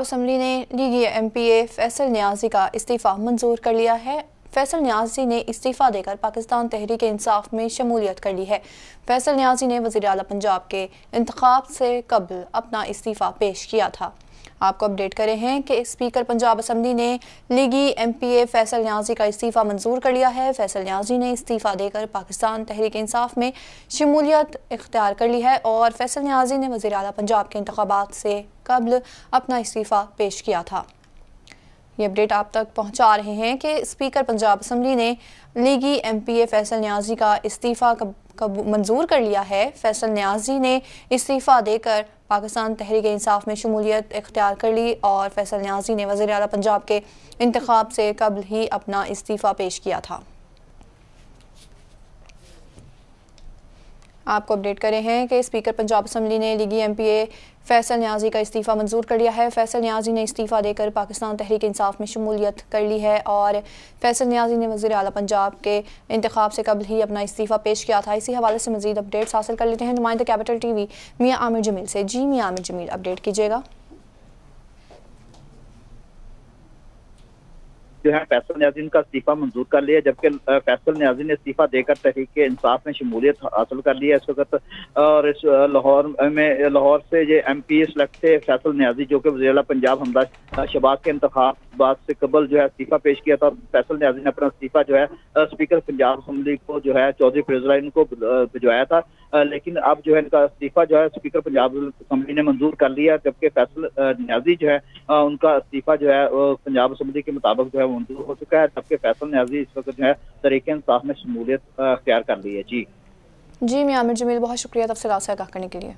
Assembly ने लीगी M P A Faisal Niazi का इस्तीफ़ा मंजूर कर लिया है। फैसल न्याजी ने इस्तीफ़ा देकर पाकिस्तान तहरीक इंसाफ में शमूलियत कर ली है। फैसल न्याजी ने वजी अला पंजाब के इंतखब से कबल अपना इस्तीफ़ा पेश किया था। आपको अपडेट करें हैं कि स्पीकर पंजाब असम्बली ने लीगी M P A Faisal Niazi का इस्तीफ़ा मंजूर कर लिया है। फैसल न्याजी ने इस्तीफ़ा देकर पाकिस्तान तहरीक इंसाफ में शमूलियत इख्तियार कर ली है और फैसल न्याजी ने वजी अला पंजाब के इंतबात से कबल अपना इस्तीफ़ा पेश किया था। ये अपडेट आप तक पहुँचा रहे हैं कि स्पीकर पंजाब असम्बली ने लीगी M P A Faisal Niazi का इस्तीफ़ा मंजूर कर लिया है। फैसल न्याजी ने इस्तीफ़ा देकर पाकिस्तान तहरीक इंसाफ में शमूलियत इख्तियार कर ली और फैसल न्याजी ने वजी अला पंजाब के इंतखब से कबल ही अपना इस्तीफ़ा पेश किया था। आपको अपडेट करें हैं कि स्पीकर पंजाब असम्बली ने लीगी M P A Faisal Niazi का इस्तीफ़ा मंजूर कर लिया है। फैसल न्याजी ने इस्तीफ़ा देकर पाकिस्तान तहरीक इंसाफ में शमूलियत कर ली है और फैसल न्याजी ने वजी अला पंजाब के इंतब से कबल ही अपना इस्तीफ़ा पेश किया था। इसी हवाले से मजीद अपडेट्स हासिल कर लेते हैं। नुमाइंदा कैपिटल टी वी मियाँ आमिर जमील से। जी मियाँ आमिर जमील अपडेट कीजिएगा। जो है फैसल न्याजीन का इस्तीफा मंजूर कर लिया, जबकि फैसल न्याजी ने इस्तीफा देकर तहरीक इंसाफ में शमूलियत हासिल कर लिया इस वक्त और इस लाहौर में, लाहौर से ये एम पी सेलेक्ट थे फैसल न्याजी, जो कि वजी पंजाब हमदा शबाज के इंतबात से कबल जो है इस्तीफा पेश किया था। फैसल न्याजी ने अपना इस्तीफा जो है स्पीकर पंजाब असम्बली को जो है चौधरी फिरोजला को भिजवाया था। लेकिन अब जो है इनका इस्तीफा जो है स्पीकर पंजाब असम्बली ने मंजूर कर लिया जबकि फैसल न्याजी जो है उनका इस्तीफा जो है पंजाब असम्बली के मुताबिक जो है मंजूर हो चुका है, जबकि फैसल न्याजी इस वक्त जो है तरीके इंसाफ में शमूलियत अख्तियार कर ली है। जी। जी, मैं आमिर जमील, बहुत शुक्रिया तफसलात से आगाह करने के लिए।